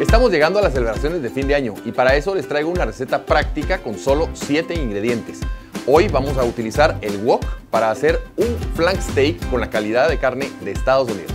Estamos llegando a las celebraciones de fin de año y para eso les traigo una receta práctica con solo 7 ingredientes. Hoy vamos a utilizar el wok para hacer un flank steak con la calidad de carne de Estados Unidos.